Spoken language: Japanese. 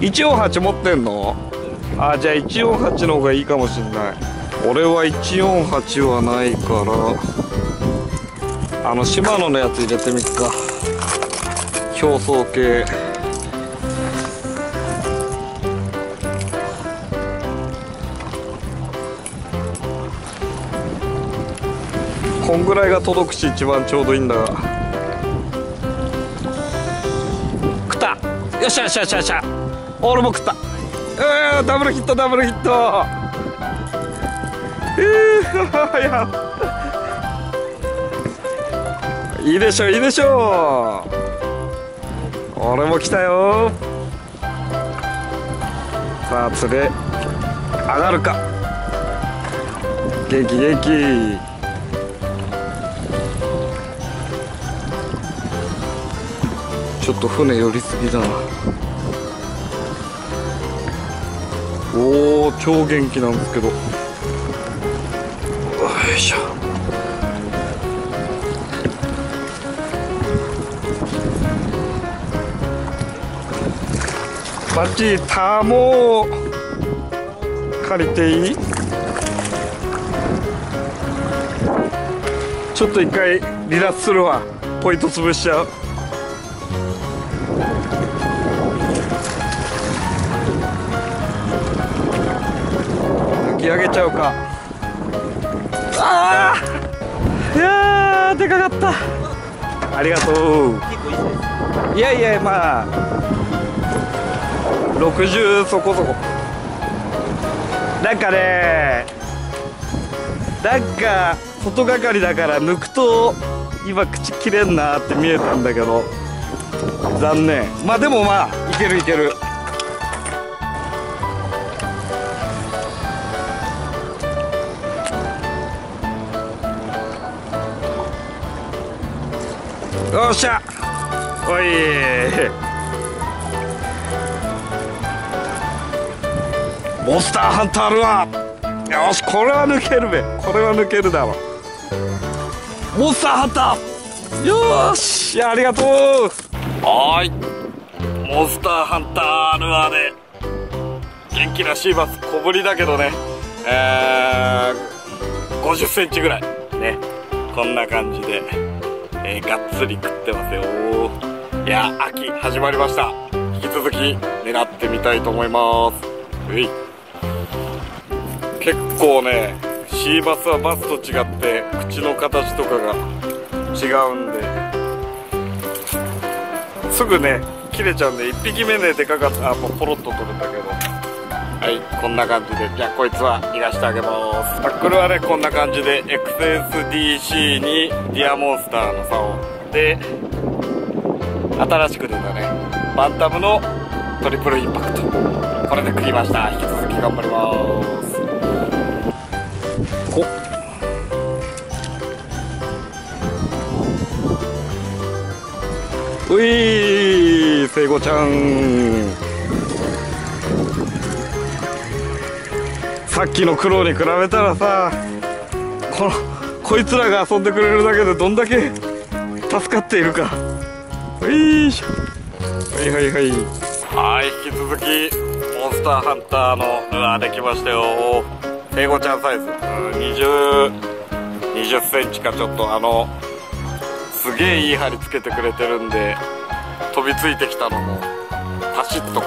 148持ってんの？あじゃあ148の方がいいかもしんない。俺は148はないから。あのシマノのやつ入れてみっか。表層系こんぐらいが届くし一番ちょうどいいんだが。食った。よっしゃよっしゃよっしゃよっしゃ。俺も食った。うーダブルヒットダブルヒット。えー、やいいでしょいいでしょ俺も来たよ。さあ釣れ上がるか。元気元気。ちょっと船寄りすぎだな。おお超元気なんですけど。よいしょ。バッチタモ借りていい？ちょっと一回離脱するわ。ポイント潰しちゃう。き上げちゃうか。ああいやでかかった。ありがとう。いやいやまあ60そこそこ。なんかねなんか外がかりだから抜くと今口切れんなって見えたんだけど。残念。まあでもまあいけるいける。よっしゃ。おい。モンスターハンタールアー。よしこれは抜けるべ。これは抜けるだろモンスターハンター。よーし。ありがとう。はい。モンスターハンタールアーで。元気なシーバス小ぶりだけどね。えー、50センチぐらい。ね。こんな感じで。えー、がっつり食ってますよ。いや秋始まりました。引き続き狙ってみたいと思います。うい。結構ねシーバスはバスと違って口の形とかが違うんで。すぐね切れちゃうんで1匹目ねでかかったあもうポロッと取るんだけど。はいこんな感じでじゃあこいつは逃がしてあげます。タックルはねこんな感じで XSDC にディアモンスターの竿。で新しく出たねバンタムのトリプルインパクト。これで食いました。引き続き頑張ります。こうい聖子ちゃん。さっきの苦労に比べたらさこのこいつらが遊んでくれるだけでどんだけ助かっているか。よいしょ。はいはいはい。はい引き続きモンスターハンターのルアーできましたよ。聖子ちゃんサイズ。20 20センチかちょっと。あのすげえいい針つけてくれてるんで飛びついてきたのもパシッと